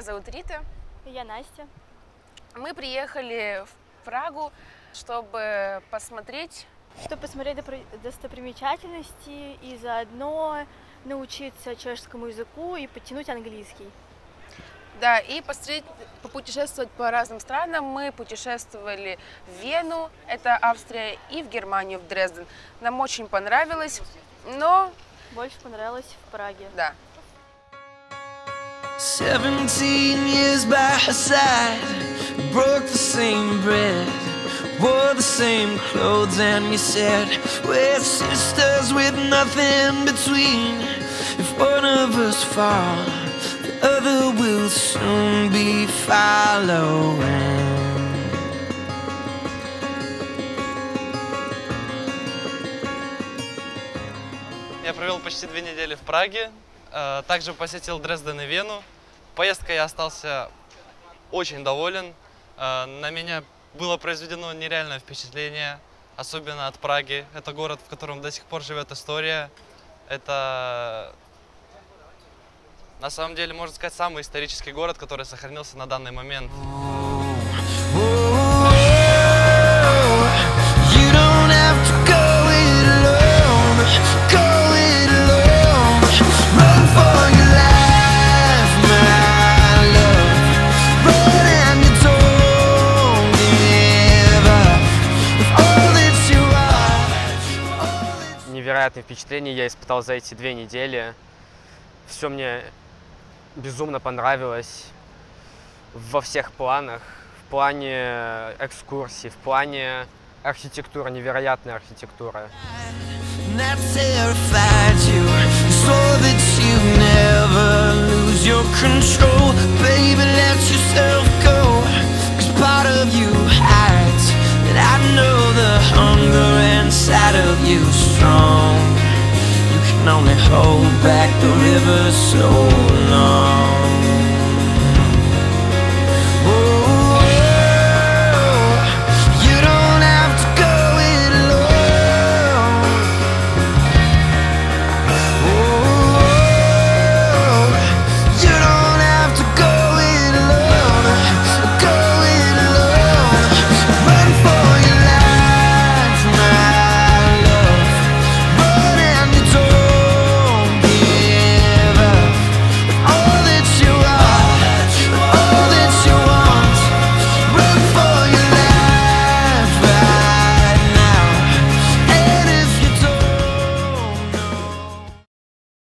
Зовут Рита. Я Настя. Мы приехали в Прагу, чтобы посмотреть... Чтобы посмотреть достопримечательности и заодно научиться чешскому языку и подтянуть английский. Да, и посмотреть, попутешествовать по разным странам. Мы путешествовали в Вену, это Австрия, и в Германию, в Дрезден. Нам очень понравилось, но... Больше понравилось в Праге. Да. 17 years by her side Broke the same bread Wore the same clothes and you said We're sisters with nothing between If one of us falls The other will soon be following Я провел почти две недели в Праге, э, также посетил Дрезден и Вену. Поездкой я остался очень доволен. Э, на меня было произведено нереальное впечатление, особенно от Праги. Это город, в котором до сих пор живет история. Это, на самом деле, можно сказать, самый исторический город, который сохранился на данный момент. Невероятные впечатления я испытал за эти две недели. Все мне безумно понравилось во всех планах. В плане экскурсий, в плане архитектуры, невероятная архитектура. Hold back the river so long